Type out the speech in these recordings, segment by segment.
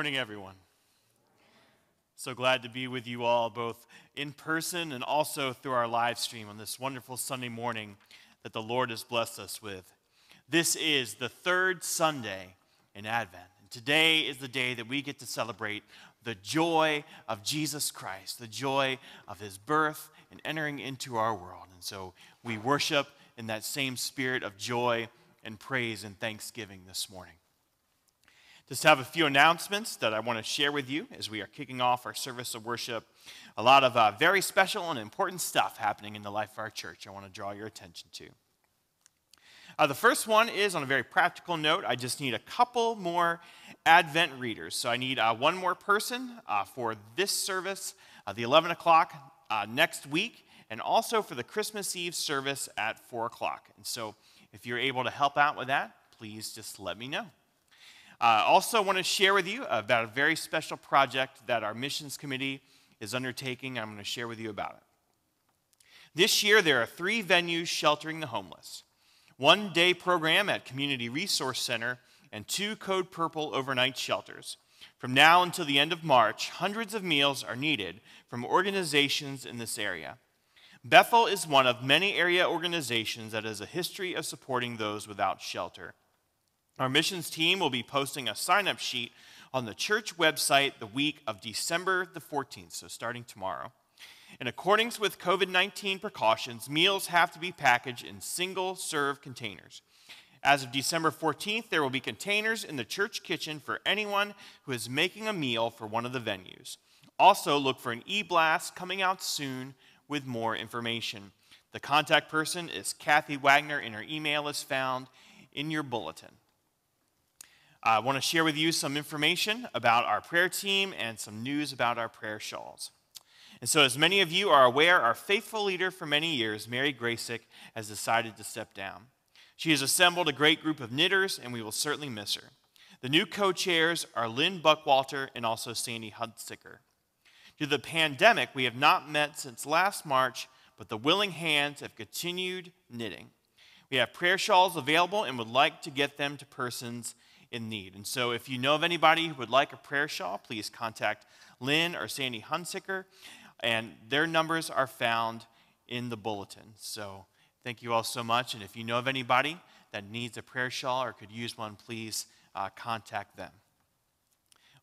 Morning, everyone. So glad to be with you all, both in person and also through our live stream on this wonderful Sunday morning that the Lord has blessed us with. This is the third Sunday in Advent. And today is the day that we get to celebrate the joy of Jesus Christ, the joy of his birth and entering into our world. And so we worship in that same spirit of joy and praise and thanksgiving this morning. Just have a few announcements that I want to share with you as we are kicking off our service of worship. A lot of uh, very special and important stuff happening in the life of our church I want to draw your attention to. Uh, the first one is on a very practical note. I just need a couple more Advent readers. So I need uh, one more person uh, for this service, uh, the 11 o'clock uh, next week, and also for the Christmas Eve service at 4 o'clock. And so if you're able to help out with that, please just let me know. I uh, also want to share with you about a very special project that our missions committee is undertaking. I'm going to share with you about it. This year, there are three venues sheltering the homeless one day program at Community Resource Center, and two Code Purple overnight shelters. From now until the end of March, hundreds of meals are needed from organizations in this area. Bethel is one of many area organizations that has a history of supporting those without shelter. Our missions team will be posting a sign up sheet on the church website the week of December the 14th, so starting tomorrow. In accordance with COVID 19 precautions, meals have to be packaged in single serve containers. As of December 14th, there will be containers in the church kitchen for anyone who is making a meal for one of the venues. Also, look for an e blast coming out soon with more information. The contact person is Kathy Wagner, and her email is found in your bulletin. I want to share with you some information about our prayer team and some news about our prayer shawls. And so, as many of you are aware, our faithful leader for many years, Mary Graysick, has decided to step down. She has assembled a great group of knitters, and we will certainly miss her. The new co chairs are Lynn Buckwalter and also Sandy Hunsicker. Due to the pandemic, we have not met since last March, but the willing hands have continued knitting. We have prayer shawls available and would like to get them to persons in need. And so, if you know of anybody who would like a prayer shawl, please contact Lynn or Sandy Hunsicker, and their numbers are found in the bulletin. So, thank you all so much. And if you know of anybody that needs a prayer shawl or could use one, please uh, contact them.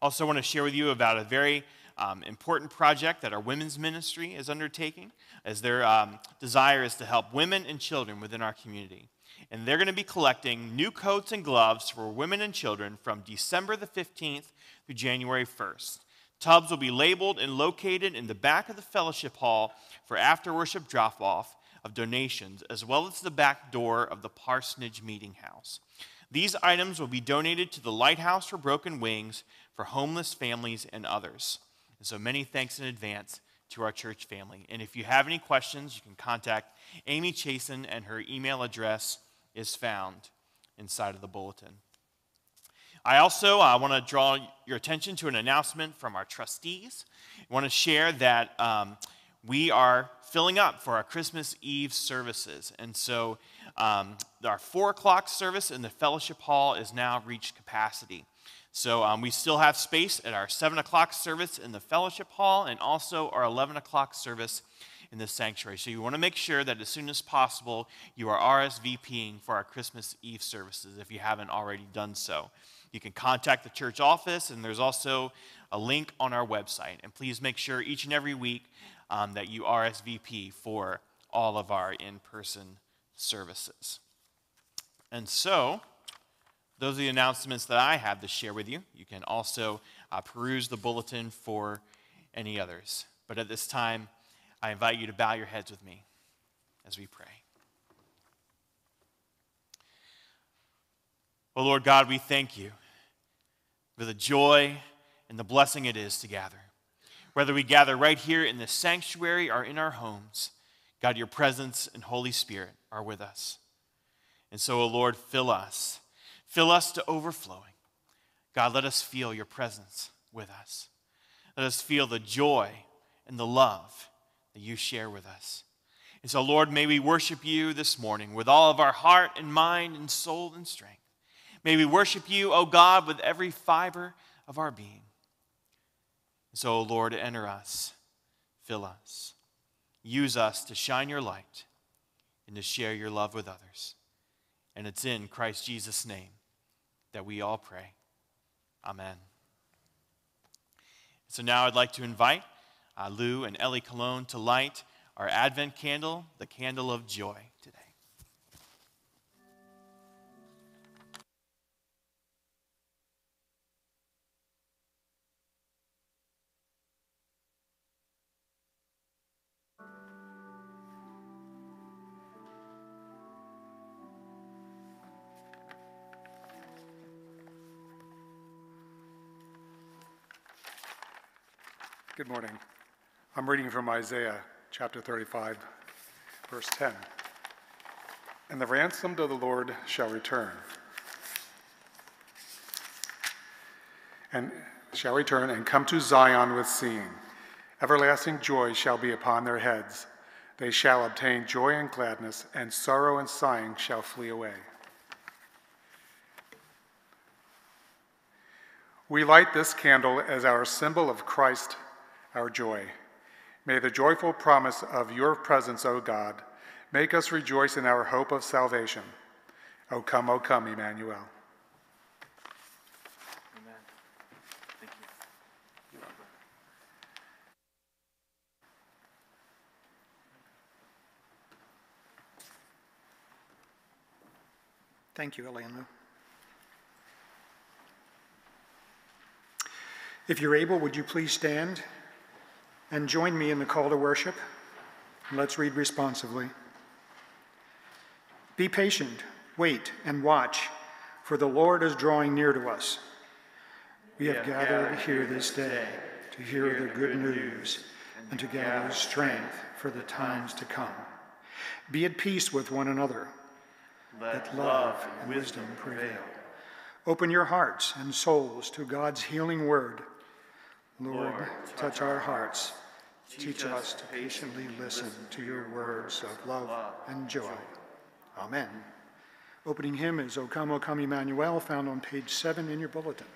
Also, I want to share with you about a very um, important project that our women's ministry is undertaking, as their um, desire is to help women and children within our community and they're going to be collecting new coats and gloves for women and children from December the 15th through January 1st. Tubs will be labeled and located in the back of the fellowship hall for after worship drop off of donations, as well as the back door of the Parsonage Meeting House. These items will be donated to the Lighthouse for Broken Wings for homeless families and others. And so many thanks in advance to our church family. And if you have any questions, you can contact Amy Chasen, and her email address is found inside of the bulletin. I also uh, want to draw your attention to an announcement from our trustees. I want to share that um, we are filling up for our Christmas Eve services. And so um, our four o'clock service in the fellowship hall is now reached capacity. So um, we still have space at our seven o'clock service in the fellowship hall and also our 11 o'clock service in this sanctuary. So you want to make sure that as soon as possible you are RSVPing for our Christmas Eve services if you haven't already done so. You can contact the church office, and there's also a link on our website. And please make sure each and every week um, that you RSVP for all of our in person services. And so, those are the announcements that I have to share with you. You can also uh, peruse the bulletin for any others. But at this time, I invite you to bow your heads with me as we pray. Oh Lord God, we thank you for the joy and the blessing it is to gather. Whether we gather right here in the sanctuary or in our homes, God, your presence and Holy Spirit are with us. And so, oh Lord, fill us. Fill us to overflowing. God, let us feel your presence with us. Let us feel the joy and the love that you share with us. And so, Lord, may we worship you this morning with all of our heart and mind and soul and strength. May we worship you, O God, with every fiber of our being. And So, O Lord, enter us, fill us, use us to shine your light and to share your love with others. And it's in Christ Jesus' name that we all pray. Amen. So now I'd like to invite uh, Lou and Ellie Cologne to light our Advent candle, the candle of joy, today. Good morning. I'm reading from Isaiah chapter 35, verse 10. And the ransomed of the Lord shall return, and shall return and come to Zion with singing. Everlasting joy shall be upon their heads. They shall obtain joy and gladness, and sorrow and sighing shall flee away. We light this candle as our symbol of Christ our joy. May the joyful promise of your presence, O God, make us rejoice in our hope of salvation. O come, O come, Emmanuel. Amen. Thank you. Thank you, Elianu. If you're able, would you please stand and join me in the call to worship? Let's read responsively. Be patient, wait, and watch, for the Lord is drawing near to us. We have gathered here this day to hear the good news and to gather strength for the times to come. Be at peace with one another. Let love and wisdom prevail. Open your hearts and souls to God's healing word. Lord, touch our hearts. Teach us to patiently listen to your words of love and joy. Amen. Opening hymn is O Come, O Come, Emmanuel, found on page 7 in your bulletin.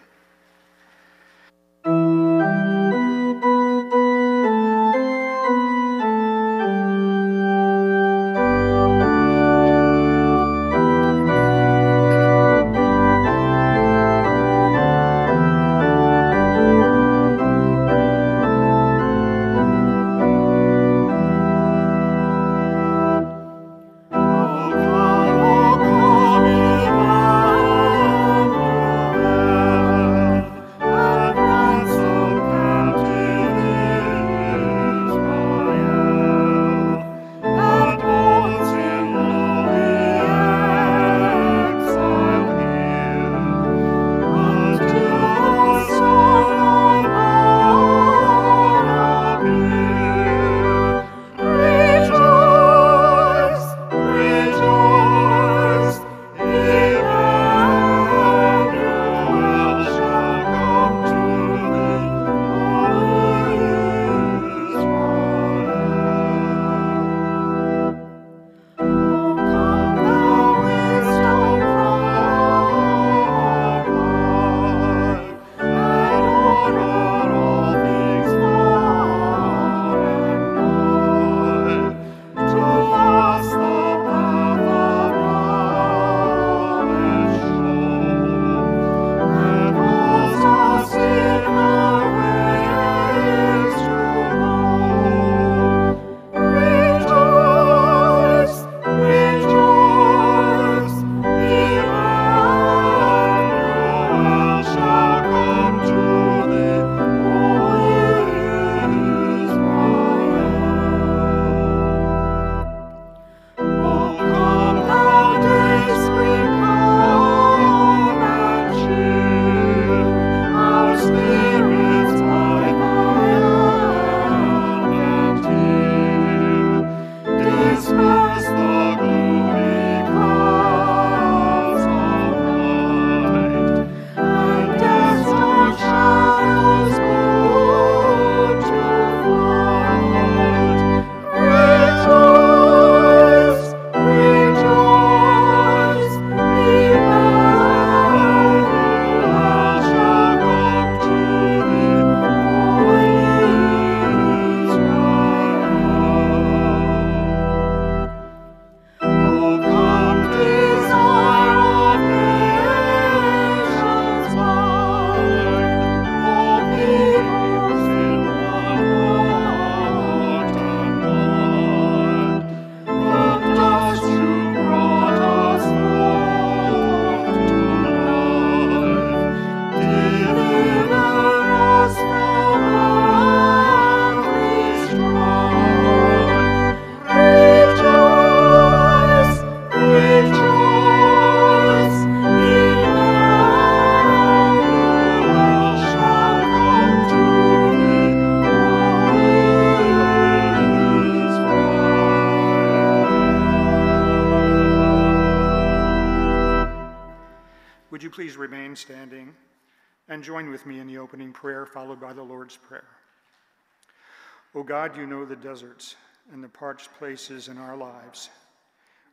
O God, you know the deserts and the parched places in our lives.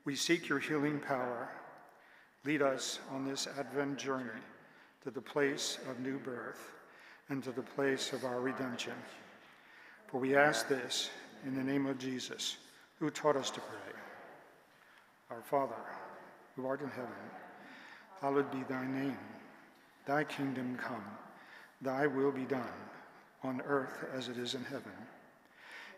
We seek your healing power. Lead us on this Advent journey to the place of new birth and to the place of our redemption. For we ask this in the name of Jesus, who taught us to pray. Our Father, who art in heaven, hallowed be thy name. Thy kingdom come, thy will be done, on earth as it is in heaven.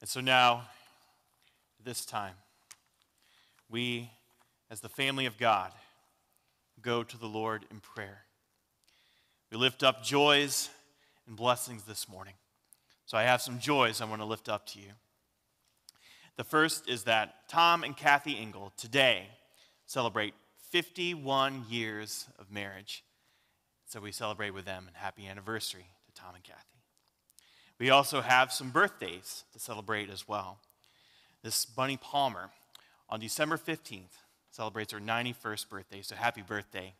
And so now, this time, we, as the family of God, go to the Lord in prayer. We lift up joys and blessings this morning. So I have some joys I want to lift up to you. The first is that Tom and Kathy Engel today celebrate 51 years of marriage. So we celebrate with them and happy anniversary to Tom and Kathy. We also have some birthdays to celebrate as well. This Bunny Palmer on December 15th celebrates her 91st birthday, so happy birthday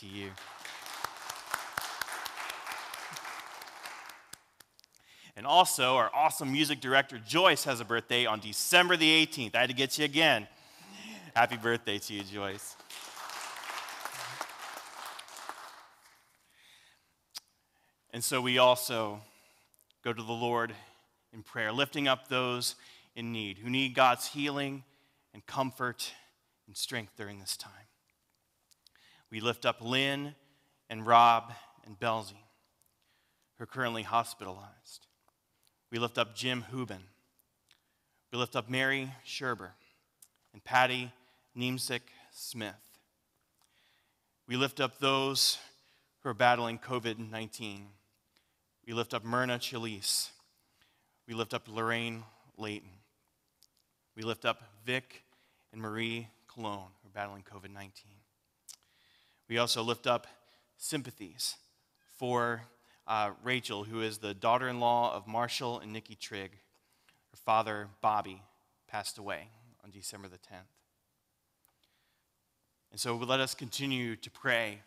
to you. And also, our awesome music director Joyce has a birthday on December the 18th. I had to get you again. Happy birthday to you, Joyce. And so we also go to the Lord in prayer, lifting up those in need who need God's healing and comfort and strength during this time. We lift up Lynn and Rob and Belzy, who are currently hospitalized. We lift up Jim Hubin. We lift up Mary Sherber and Patty Neemsick Smith. We lift up those who are battling COVID 19. We lift up Myrna Chalise. We lift up Lorraine Layton. We lift up Vic and Marie Cologne, who are battling COVID 19. We also lift up sympathies for uh, Rachel, who is the daughter in law of Marshall and Nikki Trigg. Her father, Bobby, passed away on December the 10th. And so let us continue to pray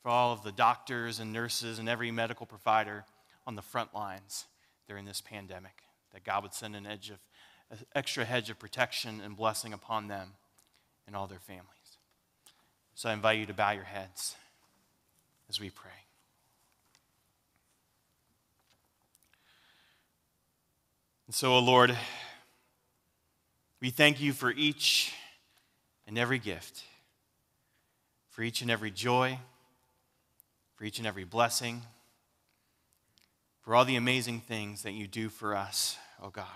for all of the doctors and nurses and every medical provider on the front lines during this pandemic, that God would send an edge of, an extra hedge of protection and blessing upon them and all their families. So I invite you to bow your heads as we pray. And so, O oh Lord, we thank you for each and every gift, for each and every joy, for each and every blessing, for all the amazing things that you do for us, oh God.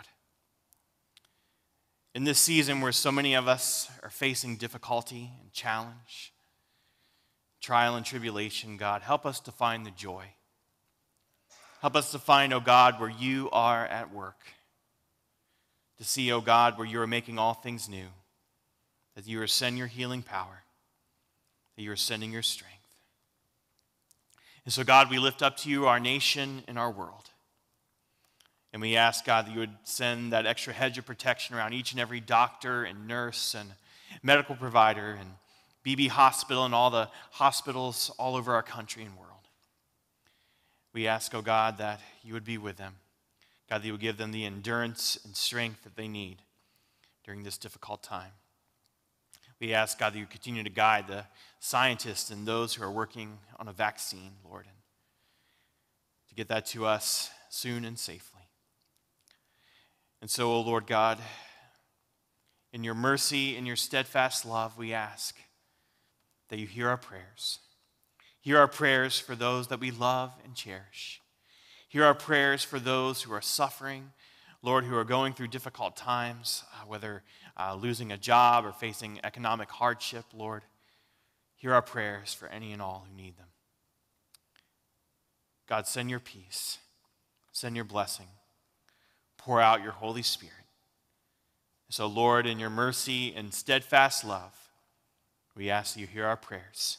In this season where so many of us are facing difficulty and challenge, trial and tribulation, God, help us to find the joy. Help us to find, oh God, where you are at work to see, oh God, where you are making all things new, that you are sending your healing power, that you are sending your strength. And so, God, we lift up to you our nation and our world. And we ask, God, that you would send that extra hedge of protection around each and every doctor and nurse and medical provider and Beebe Hospital and all the hospitals all over our country and world. We ask, oh God, that you would be with them God, that you would give them the endurance and strength that they need during this difficult time. We ask, God, that you continue to guide the scientists and those who are working on a vaccine, Lord, and to get that to us soon and safely. And so, O oh Lord God, in your mercy in your steadfast love, we ask that you hear our prayers. Hear our prayers for those that we love and cherish. Hear our prayers for those who are suffering, Lord, who are going through difficult times, uh, whether uh, losing a job or facing economic hardship, Lord. Hear our prayers for any and all who need them. God, send your peace, send your blessing, pour out your Holy Spirit. So, Lord, in your mercy and steadfast love, we ask that you hear our prayers.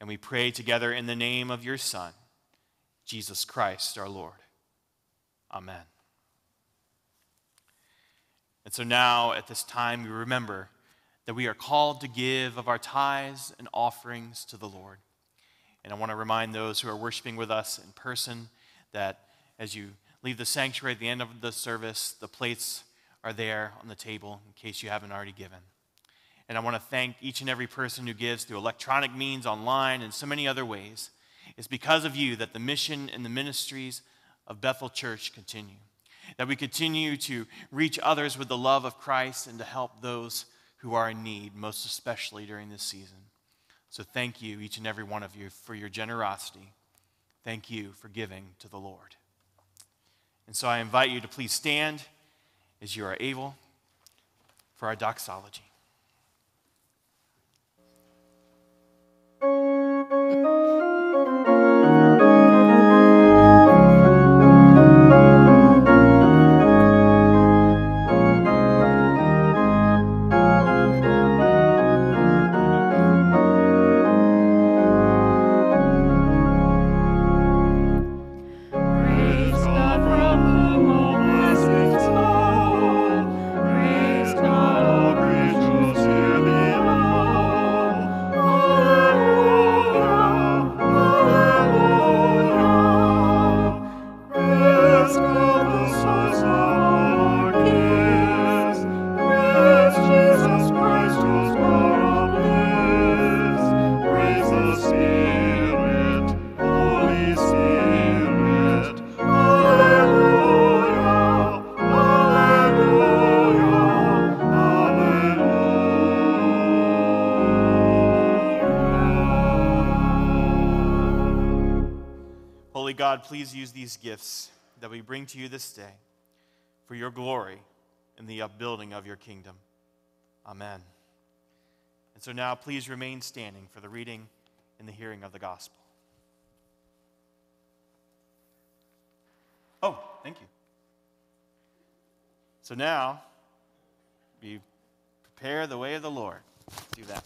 And we pray together in the name of your Son, Jesus Christ our Lord. Amen. And so now, at this time, we remember that we are called to give of our tithes and offerings to the Lord. And I want to remind those who are worshiping with us in person that as you leave the sanctuary at the end of the service, the plates are there on the table in case you haven't already given. And I want to thank each and every person who gives through electronic means, online, and so many other ways. It's because of you that the mission and the ministries of Bethel Church continue. That we continue to reach others with the love of Christ and to help those who are in need, most especially during this season. So thank you, each and every one of you, for your generosity. Thank you for giving to the Lord. And so I invite you to please stand as you are able for our doxology. please use these gifts that we bring to you this day for your glory and the upbuilding of your kingdom. Amen. And so now please remain standing for the reading and the hearing of the gospel. Oh, thank you. So now, we prepare the way of the Lord. Let's do that.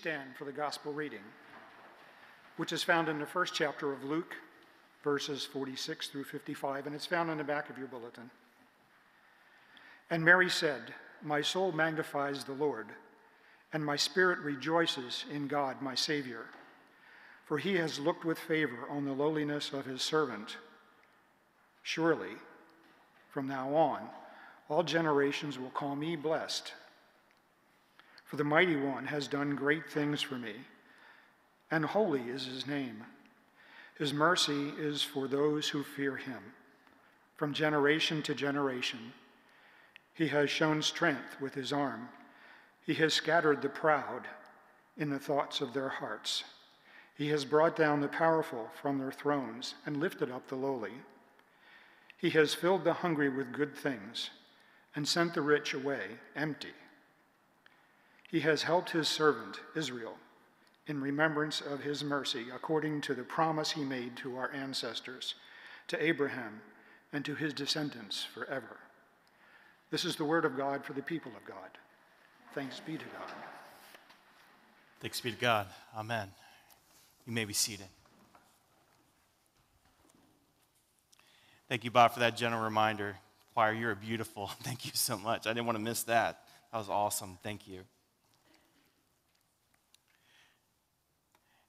Stand for the gospel reading, which is found in the first chapter of Luke, verses 46 through 55, and it's found in the back of your bulletin. And Mary said, My soul magnifies the Lord, and my spirit rejoices in God, my Savior, for he has looked with favor on the lowliness of his servant. Surely, from now on, all generations will call me blessed. For the Mighty One has done great things for me, and holy is his name. His mercy is for those who fear him. From generation to generation, he has shown strength with his arm. He has scattered the proud in the thoughts of their hearts. He has brought down the powerful from their thrones and lifted up the lowly. He has filled the hungry with good things and sent the rich away empty. He has helped his servant, Israel, in remembrance of his mercy, according to the promise he made to our ancestors, to Abraham, and to his descendants forever. This is the word of God for the people of God. Thanks be to God. Thanks be to God. Amen. You may be seated. Thank you, Bob, for that gentle reminder. Choir, you're beautiful. Thank you so much. I didn't want to miss that. That was awesome. Thank you.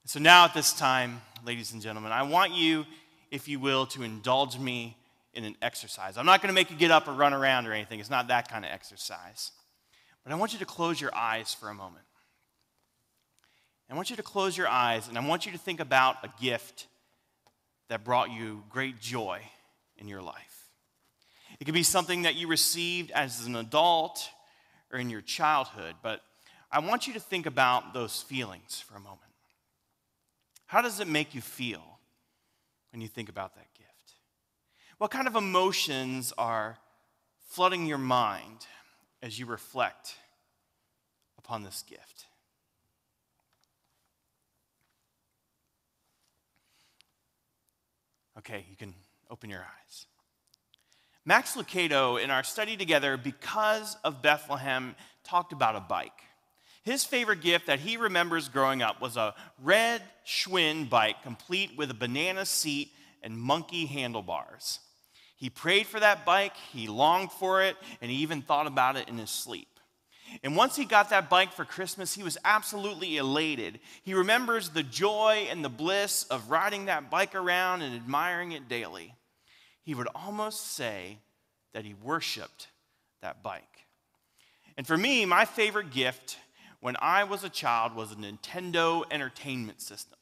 So now at this time, ladies and gentlemen, I want you, if you will, to indulge me in an exercise. I'm not going to make you get up or run around or anything. It's not that kind of exercise. But I want you to close your eyes for a moment. I want you to close your eyes and I want you to think about a gift that brought you great joy in your life. It could be something that you received as an adult or in your childhood, but I want you to think about those feelings for a moment. How does it make you feel when you think about that gift? What kind of emotions are flooding your mind as you reflect upon this gift? Okay, you can open your eyes. Max Lucado, in our study together, because of Bethlehem, talked about a bike. His favorite gift that he remembers growing up was a red Schwinn bike complete with a banana seat and monkey handlebars. He prayed for that bike, he longed for it, and he even thought about it in his sleep. And once he got that bike for Christmas, he was absolutely elated. He remembers the joy and the bliss of riding that bike around and admiring it daily. He would almost say that he worshiped that bike. And for me, my favorite gift when I was a child was a Nintendo Entertainment System.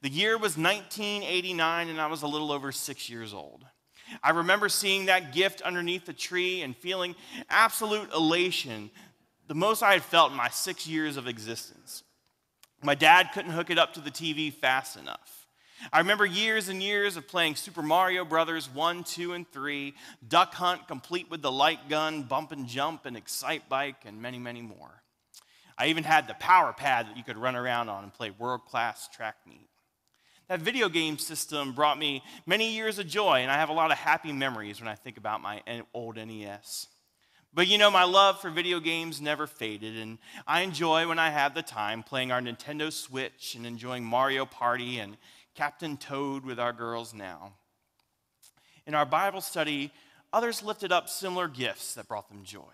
The year was 1989, and I was a little over six years old. I remember seeing that gift underneath the tree and feeling absolute elation, the most I had felt in my six years of existence. My dad couldn't hook it up to the TV fast enough. I remember years and years of playing Super Mario Brothers 1, 2, and 3, Duck Hunt complete with the light gun, Bump and Jump, and Excitebike, and many, many more. I even had the power pad that you could run around on and play world class track meet. That video game system brought me many years of joy, and I have a lot of happy memories when I think about my old NES. But you know, my love for video games never faded, and I enjoy when I have the time playing our Nintendo Switch and enjoying Mario Party and Captain Toad with our girls now. In our Bible study, others lifted up similar gifts that brought them joy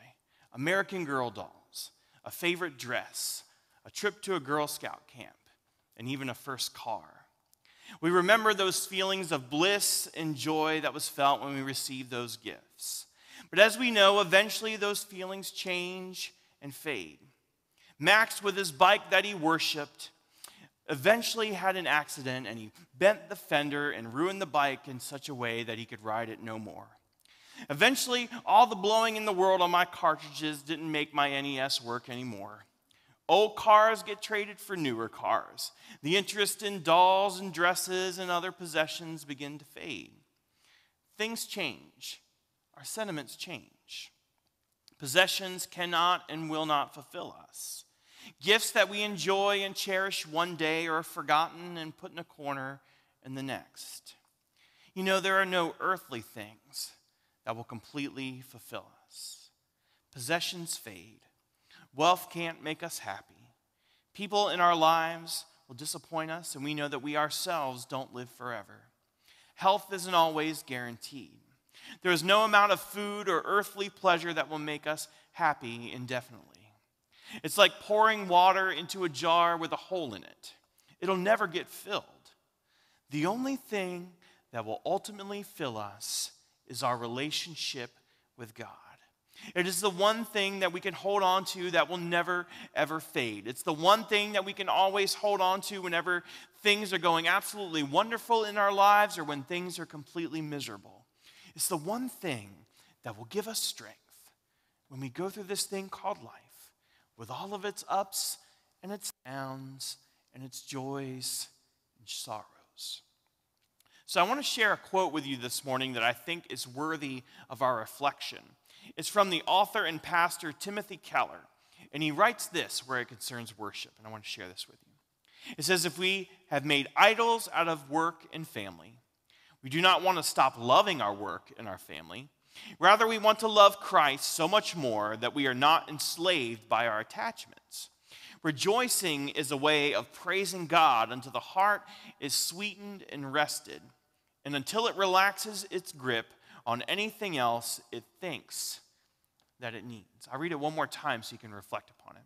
American Girl dolls a favorite dress, a trip to a Girl Scout camp, and even a first car. We remember those feelings of bliss and joy that was felt when we received those gifts. But as we know, eventually those feelings change and fade. Max, with his bike that he worshiped, eventually had an accident and he bent the fender and ruined the bike in such a way that he could ride it no more. Eventually, all the blowing in the world on my cartridges didn't make my NES work anymore. Old cars get traded for newer cars. The interest in dolls and dresses and other possessions begin to fade. Things change. Our sentiments change. Possessions cannot and will not fulfill us. Gifts that we enjoy and cherish one day are forgotten and put in a corner in the next. You know, there are no earthly things that will completely fulfill us. Possessions fade, wealth can't make us happy. People in our lives will disappoint us, and we know that we ourselves don't live forever. Health isn't always guaranteed. There is no amount of food or earthly pleasure that will make us happy indefinitely. It's like pouring water into a jar with a hole in it, it'll never get filled. The only thing that will ultimately fill us is our relationship with God. It is the one thing that we can hold on to that will never, ever fade. It's the one thing that we can always hold on to whenever things are going absolutely wonderful in our lives or when things are completely miserable. It's the one thing that will give us strength when we go through this thing called life with all of its ups and its downs and its joys and sorrows. So, I want to share a quote with you this morning that I think is worthy of our reflection. It's from the author and pastor Timothy Keller, and he writes this where it concerns worship, and I want to share this with you. It says, If we have made idols out of work and family, we do not want to stop loving our work and our family. Rather, we want to love Christ so much more that we are not enslaved by our attachments. Rejoicing is a way of praising God until the heart is sweetened and rested, and until it relaxes its grip on anything else it thinks that it needs. I'll read it one more time so you can reflect upon it.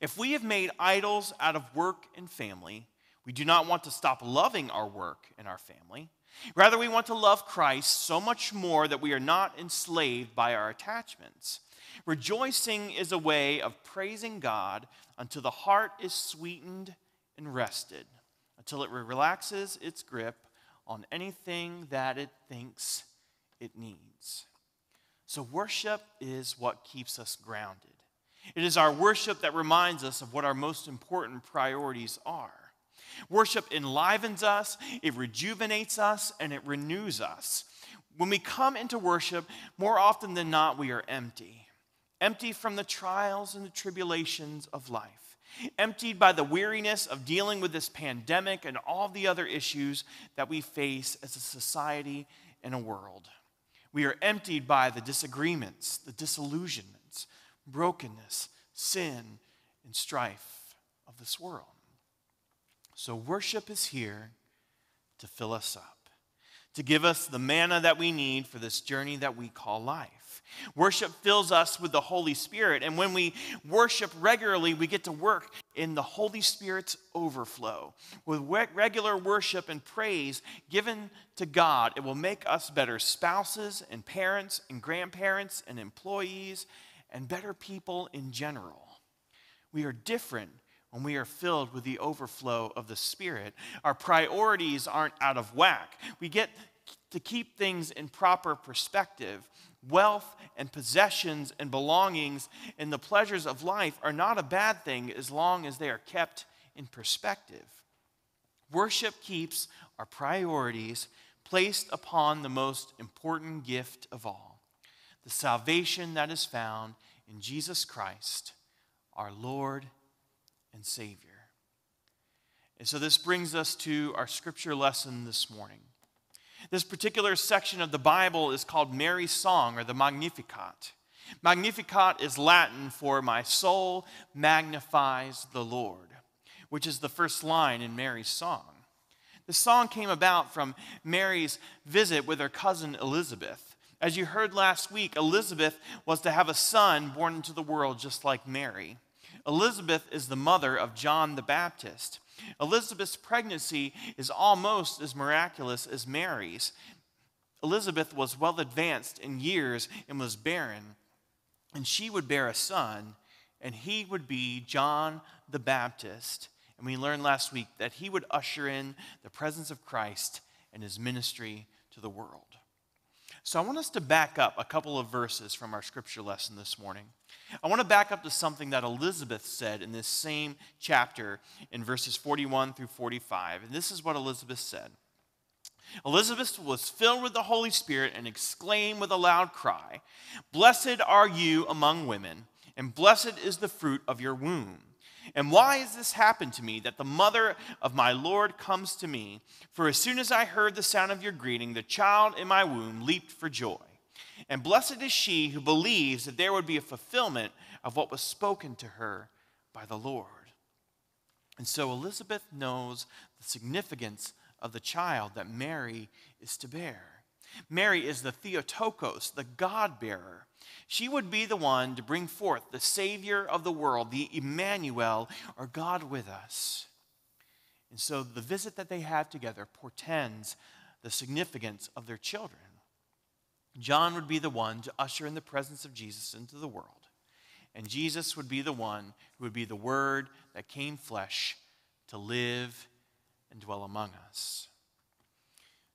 If we have made idols out of work and family, we do not want to stop loving our work and our family. Rather, we want to love Christ so much more that we are not enslaved by our attachments. Rejoicing is a way of praising God until the heart is sweetened and rested, until it relaxes its grip on anything that it thinks it needs. So, worship is what keeps us grounded. It is our worship that reminds us of what our most important priorities are. Worship enlivens us, it rejuvenates us, and it renews us. When we come into worship, more often than not, we are empty. Empty from the trials and the tribulations of life. Emptied by the weariness of dealing with this pandemic and all the other issues that we face as a society and a world. We are emptied by the disagreements, the disillusionments, brokenness, sin, and strife of this world. So, worship is here to fill us up, to give us the manna that we need for this journey that we call life. Worship fills us with the Holy Spirit, and when we worship regularly, we get to work in the Holy Spirit's overflow. With regular worship and praise given to God, it will make us better spouses and parents and grandparents and employees and better people in general. We are different when we are filled with the overflow of the Spirit. Our priorities aren't out of whack. We get to keep things in proper perspective. Wealth and possessions and belongings and the pleasures of life are not a bad thing as long as they are kept in perspective. Worship keeps our priorities placed upon the most important gift of all the salvation that is found in Jesus Christ, our Lord and Savior. And so this brings us to our scripture lesson this morning. This particular section of the Bible is called Mary's Song or the Magnificat. Magnificat is Latin for my soul magnifies the Lord, which is the first line in Mary's song. The song came about from Mary's visit with her cousin Elizabeth. As you heard last week, Elizabeth was to have a son born into the world just like Mary. Elizabeth is the mother of John the Baptist. Elizabeth's pregnancy is almost as miraculous as Mary's. Elizabeth was well advanced in years and was barren, and she would bear a son, and he would be John the Baptist. And we learned last week that he would usher in the presence of Christ and his ministry to the world. So I want us to back up a couple of verses from our scripture lesson this morning. I want to back up to something that Elizabeth said in this same chapter in verses 41 through 45. And this is what Elizabeth said Elizabeth was filled with the Holy Spirit and exclaimed with a loud cry, Blessed are you among women, and blessed is the fruit of your womb. And why has this happened to me that the mother of my Lord comes to me? For as soon as I heard the sound of your greeting, the child in my womb leaped for joy. And blessed is she who believes that there would be a fulfillment of what was spoken to her by the Lord. And so Elizabeth knows the significance of the child that Mary is to bear. Mary is the Theotokos, the God bearer. She would be the one to bring forth the Savior of the world, the Emmanuel, or God with us. And so the visit that they have together portends the significance of their children. John would be the one to usher in the presence of Jesus into the world. And Jesus would be the one who would be the Word that came flesh to live and dwell among us.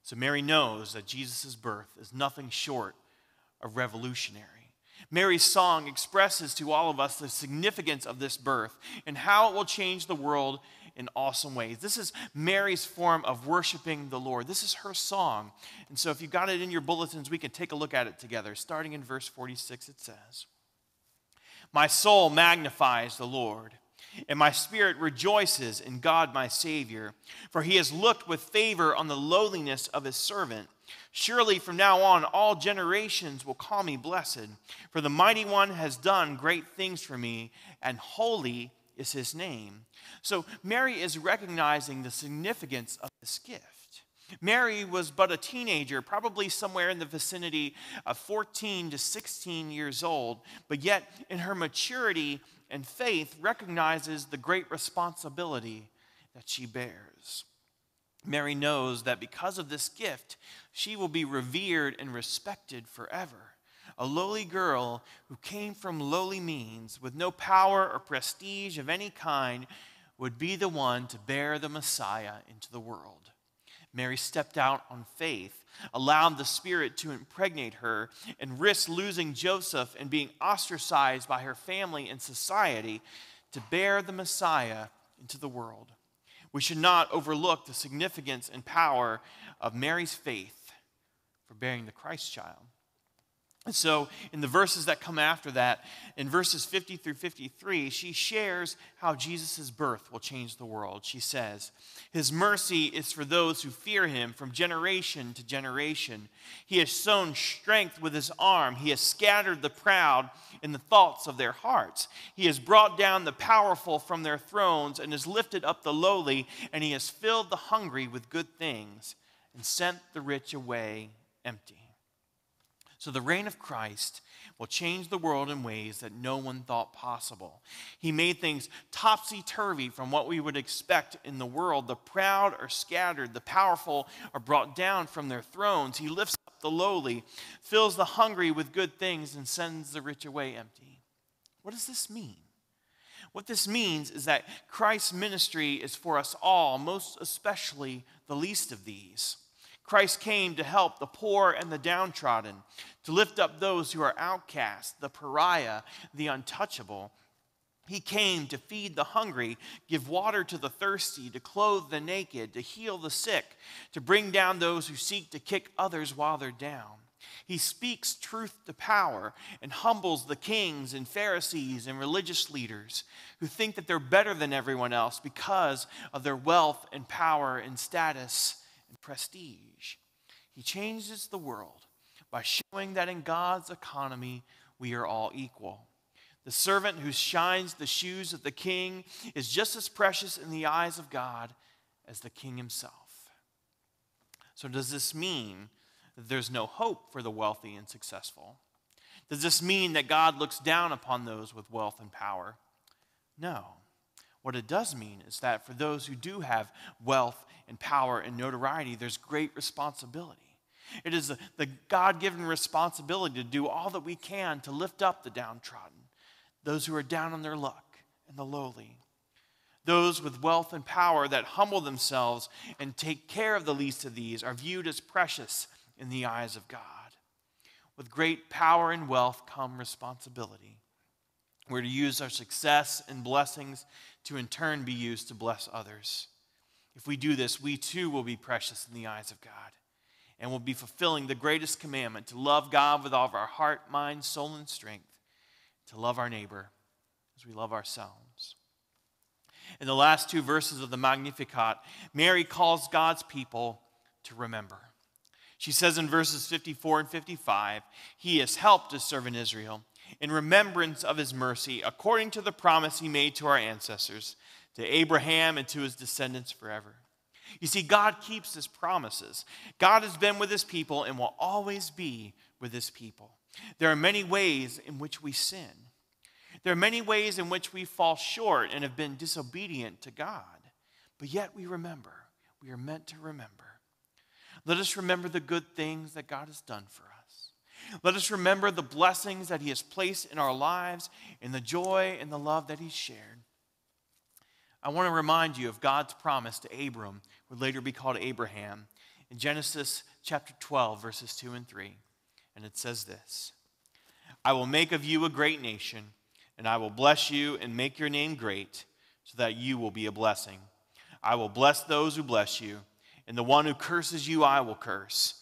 So Mary knows that Jesus' birth is nothing short of revolutionary. Mary's song expresses to all of us the significance of this birth and how it will change the world in awesome ways. This is Mary's form of worshiping the Lord. This is her song. And so if you've got it in your bulletins, we can take a look at it together. Starting in verse 46, it says, My soul magnifies the Lord and my spirit rejoices in God my Savior, for he has looked with favor on the lowliness of his servant. Surely from now on all generations will call me blessed, for the mighty one has done great things for me, and holy is his name. So Mary is recognizing the significance of this gift. Mary was but a teenager, probably somewhere in the vicinity of 14 to 16 years old, but yet in her maturity and faith recognizes the great responsibility that she bears. Mary knows that because of this gift, she will be revered and respected forever. A lowly girl who came from lowly means, with no power or prestige of any kind, would be the one to bear the Messiah into the world. Mary stepped out on faith allowed the Spirit to impregnate her, and risked losing Joseph and being ostracized by her family and society to bear the Messiah into the world. We should not overlook the significance and power of Mary's faith for bearing the Christ child. And so, in the verses that come after that, in verses 50 through 53, she shares how Jesus' birth will change the world. She says, His mercy is for those who fear him from generation to generation. He has sown strength with his arm, he has scattered the proud in the thoughts of their hearts. He has brought down the powerful from their thrones and has lifted up the lowly, and he has filled the hungry with good things and sent the rich away empty. So the reign of Christ will change the world in ways that no one thought possible. He made things topsy turvy from what we would expect in the world. The proud are scattered, the powerful are brought down from their thrones. He lifts up the lowly, fills the hungry with good things, and sends the rich away empty. What does this mean? What this means is that Christ's ministry is for us all, most especially the least of these. Christ came to help the poor and the downtrodden, to lift up those who are outcast, the pariah, the untouchable. He came to feed the hungry, give water to the thirsty, to clothe the naked, to heal the sick, to bring down those who seek to kick others while they're down. He speaks truth to power and humbles the kings and Pharisees and religious leaders who think that they're better than everyone else because of their wealth and power and status prestige. He changes the world by showing that in God's economy we are all equal. The servant who shines the shoes of the king is just as precious in the eyes of God as the king himself. So, does this mean that there's no hope for the wealthy and successful? Does this mean that God looks down upon those with wealth and power? No. What it does mean is that for those who do have wealth and power and notoriety, there's great responsibility. It is the God given responsibility to do all that we can to lift up the downtrodden, those who are down on their luck, and the lowly. Those with wealth and power that humble themselves and take care of the least of these are viewed as precious in the eyes of God. With great power and wealth come responsibility. We're to use our success and blessings to in turn be used to bless others. If we do this, we too will be precious in the eyes of God and will be fulfilling the greatest commandment to love God with all of our heart, mind, soul, and strength, to love our neighbor as we love ourselves. In the last two verses of the Magnificat, Mary calls God's people to remember. She says in verses 54 and 55, He has helped His servant Israel in remembrance of His mercy, according to the promise He made to our ancestors, to Abraham and to his descendants forever. You see, God keeps His promises. God has been with His people and will always be with His people. There are many ways in which we sin. There are many ways in which we fall short and have been disobedient to God, but yet we remember. We are meant to remember. Let us remember the good things that God has done for us. Let us remember the blessings that He has placed in our lives and the joy and the love that He's shared. I want to remind you of God's promise to Abram, who would later be called Abraham, in Genesis chapter 12, verses 2 and 3. And it says this I will make of you a great nation, and I will bless you and make your name great, so that you will be a blessing. I will bless those who bless you and the one who curses you I will curse,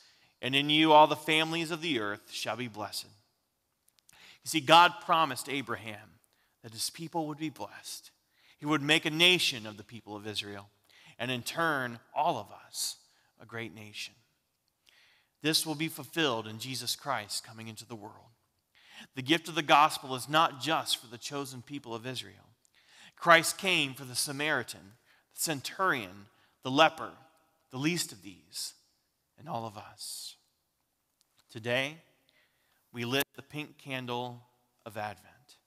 and in you all the families of the earth shall be blessed. You see, God promised Abraham that his people would be blessed. He would make a nation of the people of Israel, and in turn, all of us a great nation. This will be fulfilled in Jesus Christ coming into the world. The gift of the gospel is not just for the chosen people of Israel. Christ came for the Samaritan, the centurion, the leper, the least of these, and all of us. Today, we lit the pink candle of Advent.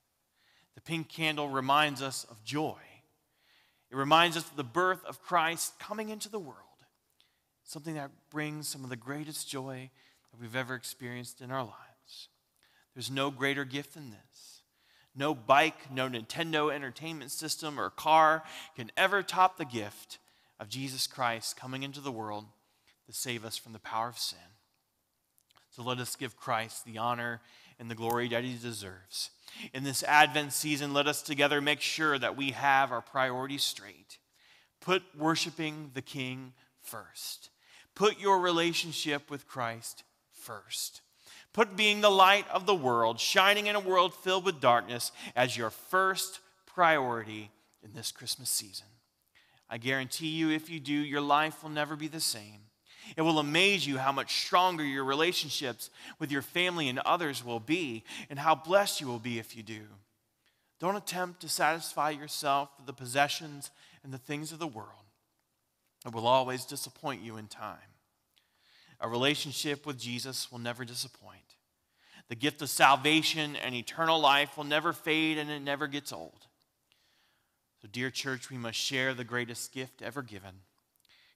The pink candle reminds us of joy. It reminds us of the birth of Christ coming into the world, something that brings some of the greatest joy that we've ever experienced in our lives. There's no greater gift than this. No bike, no Nintendo entertainment system or car can ever top the gift of Jesus Christ coming into the world to save us from the power of sin. So let us give Christ the honor and the glory that he deserves. In this Advent season, let us together make sure that we have our priorities straight. Put worshiping the King first. Put your relationship with Christ first. Put being the light of the world, shining in a world filled with darkness, as your first priority in this Christmas season. I guarantee you, if you do, your life will never be the same. It will amaze you how much stronger your relationships with your family and others will be, and how blessed you will be if you do. Don't attempt to satisfy yourself with the possessions and the things of the world. It will always disappoint you in time. A relationship with Jesus will never disappoint. The gift of salvation and eternal life will never fade and it never gets old. So, dear church, we must share the greatest gift ever given.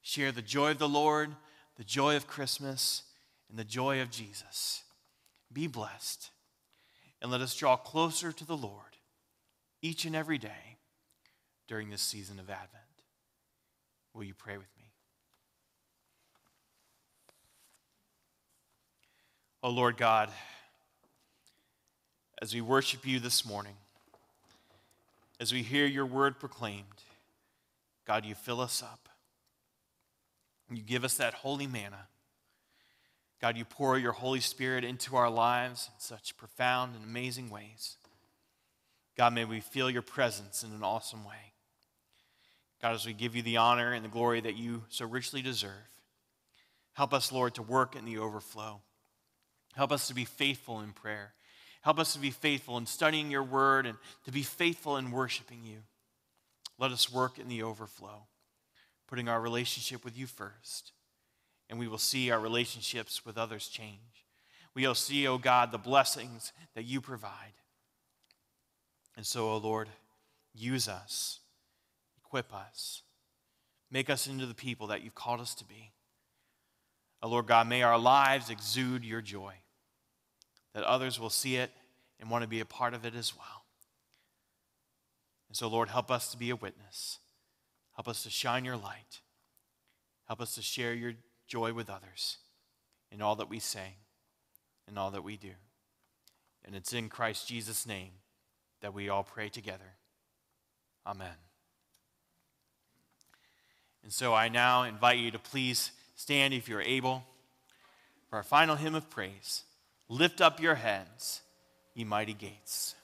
Share the joy of the Lord, the joy of Christmas, and the joy of Jesus. Be blessed, and let us draw closer to the Lord each and every day during this season of Advent. Will you pray with me? Oh Lord God, as we worship you this morning, as we hear your word proclaimed, God, you fill us up. You give us that holy manna. God, you pour your Holy Spirit into our lives in such profound and amazing ways. God, may we feel your presence in an awesome way. God, as we give you the honor and the glory that you so richly deserve, help us, Lord, to work in the overflow. Help us to be faithful in prayer. Help us to be faithful in studying your word and to be faithful in worshiping you. Let us work in the overflow, putting our relationship with you first, and we will see our relationships with others change. We will see, O oh God, the blessings that you provide. And so, O oh Lord, use us, equip us, make us into the people that you've called us to be. O oh Lord God, may our lives exude your joy that others will see it and want to be a part of it as well. And so, Lord, help us to be a witness Help us to shine your light. Help us to share your joy with others in all that we say and all that we do. And it's in Christ Jesus' name that we all pray together. Amen. And so I now invite you to please stand if you're able for our final hymn of praise. Lift up your heads, ye mighty gates.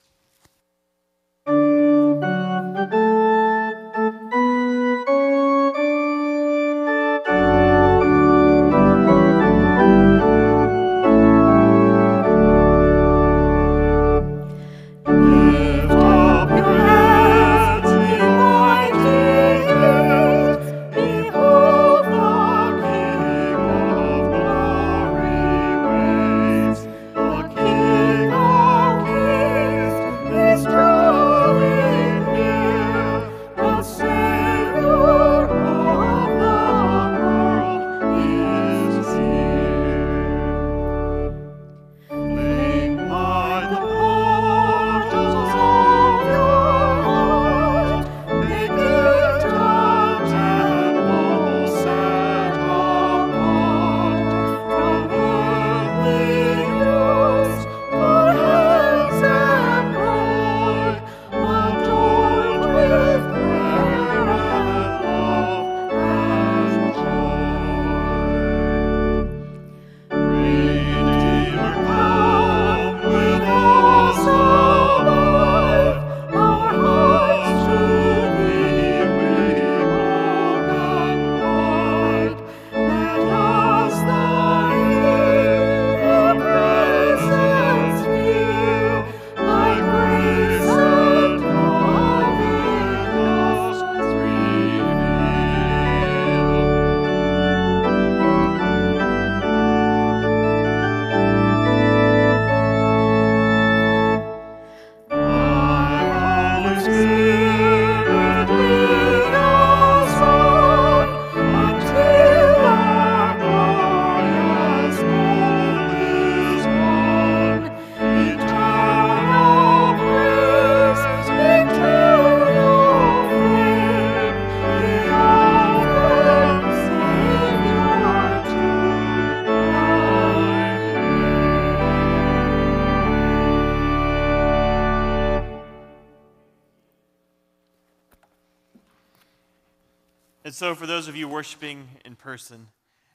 Worshiping in person,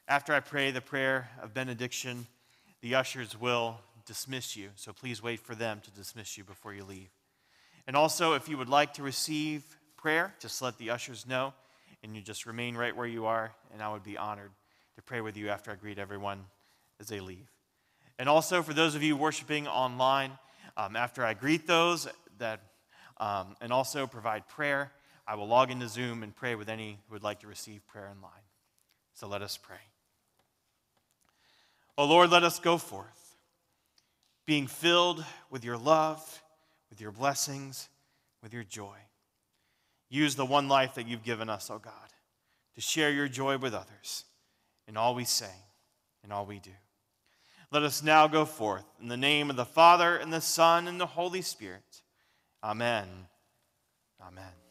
after I pray the prayer of benediction, the ushers will dismiss you. So please wait for them to dismiss you before you leave. And also, if you would like to receive prayer, just let the ushers know, and you just remain right where you are, and I would be honored to pray with you after I greet everyone as they leave. And also, for those of you worshiping online, um, after I greet those that, um, and also provide prayer, I will log into Zoom and pray with any who would like to receive prayer in line. So let us pray. O oh Lord, let us go forth, being filled with your love, with your blessings, with your joy. Use the one life that you've given us, O oh God, to share your joy with others in all we say and all we do. Let us now go forth in the name of the Father, and the Son, and the Holy Spirit. Amen. Amen.